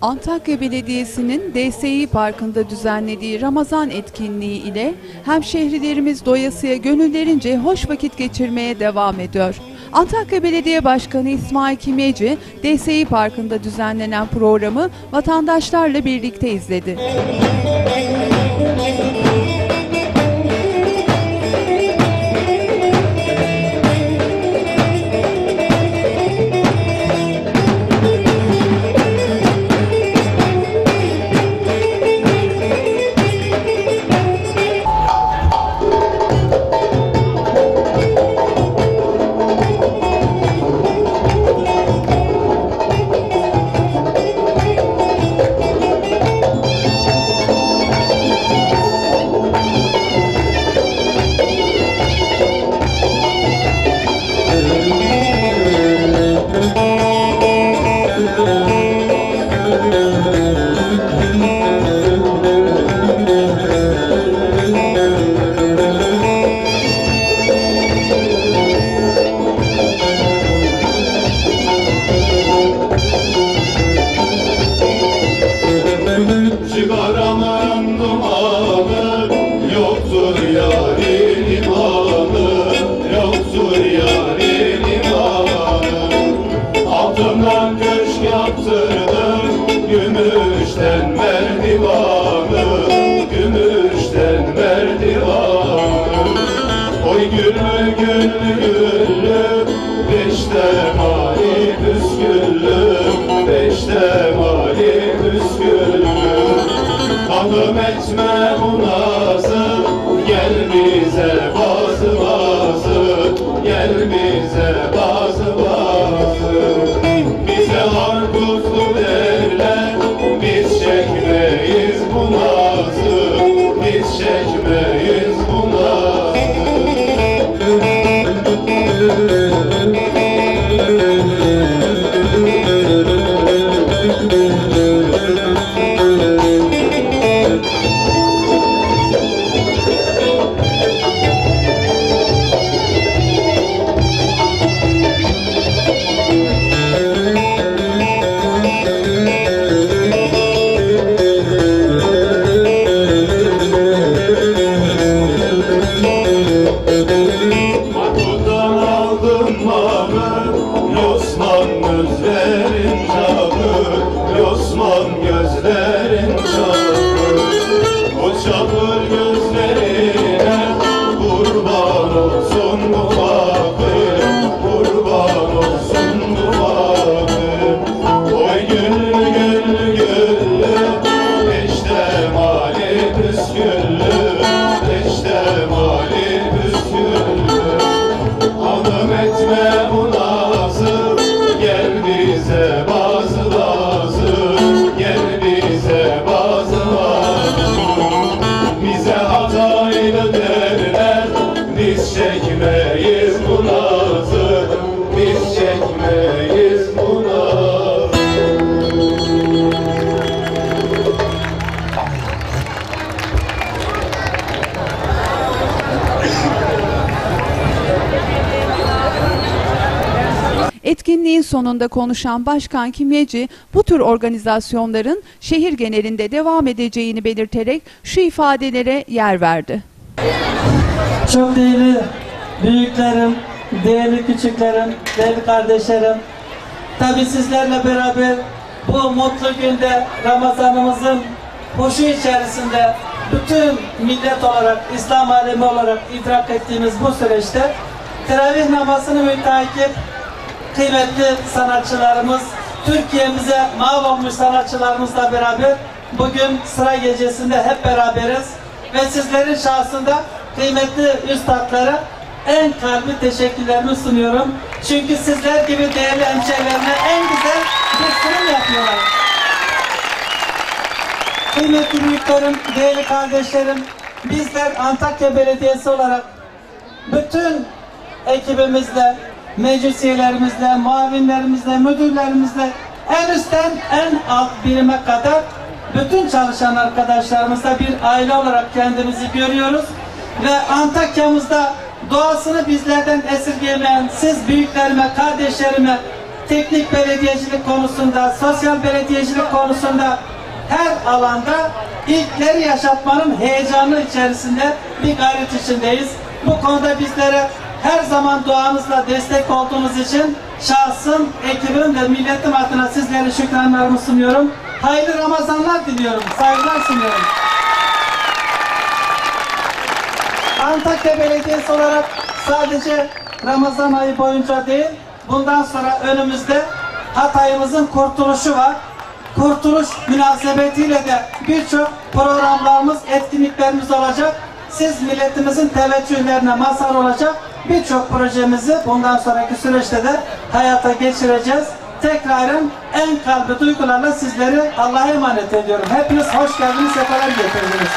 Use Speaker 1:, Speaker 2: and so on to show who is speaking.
Speaker 1: Antakya Belediyesi'nin DSİ Parkı'nda düzenlediği Ramazan etkinliği ile hemşehrilerimiz doyasıya gönüllerince hoş vakit geçirmeye devam ediyor. Antakya Belediye Başkanı İsmail Kimyeci, DSİ Parkı'nda düzenlenen programı vatandaşlarla birlikte izledi.
Speaker 2: Güllü Beşte mali püsküllü. Beşte mali püsküllü. Hanım etme bu gözlerin çapı O çapır
Speaker 1: Etkinliğin sonunda konuşan Başkan Kimyeci bu tür organizasyonların şehir genelinde devam edeceğini belirterek şu ifadelere yer verdi.
Speaker 3: Çok değerli büyüklerim, değerli küçüklerim, değerli kardeşlerim. Tabi sizlerle beraber bu mutlu günde Ramazanımızın hoşu içerisinde bütün millet olarak, İslam alemi olarak idrak ettiğimiz bu süreçte teravih namazını müteakip kıymetli sanatçılarımız, Türkiye'mize mal olmuş sanatçılarımızla beraber bugün sıra gecesinde hep beraberiz. Ve sizlerin şahsında kıymetli üstadlara en kalbi teşekkürlerimi sunuyorum. Çünkü sizler gibi değerli hemşehrilerime en güzel bir sunum yapıyorlar. Kıymetli büyüklerim, değerli kardeşlerim, bizler Antakya Belediyesi olarak bütün ekibimizle, meclis üyelerimizle, muavinlerimizle, müdürlerimizle en üstten en alt birime kadar bütün çalışan arkadaşlarımızla bir aile olarak kendimizi görüyoruz. Ve Antakya'mızda doğasını bizlerden esirgemeyen siz büyüklerime, kardeşlerime teknik belediyecilik konusunda, sosyal belediyecilik konusunda her alanda ilkleri yaşatmanın heyecanı içerisinde bir gayret içindeyiz. Bu konuda bizlere her zaman duanızla destek olduğunuz için şahsım, ekibim ve milletim adına sizlere şükranlarımı sunuyorum. Hayırlı Ramazanlar diliyorum. Saygılar sunuyorum. Antakya Belediyesi olarak sadece Ramazan ayı boyunca değil, bundan sonra önümüzde Hatay'ımızın kurtuluşu var. Kurtuluş münasebetiyle de birçok programlarımız, etkinliklerimiz olacak. Siz milletimizin teveccühlerine mazhar olacak birçok projemizi bundan sonraki süreçte de hayata geçireceğiz. Tekrarın en kalbi duygularla sizleri Allah'a emanet ediyorum. Hepiniz hoş geldiniz, sefalar getirdiniz.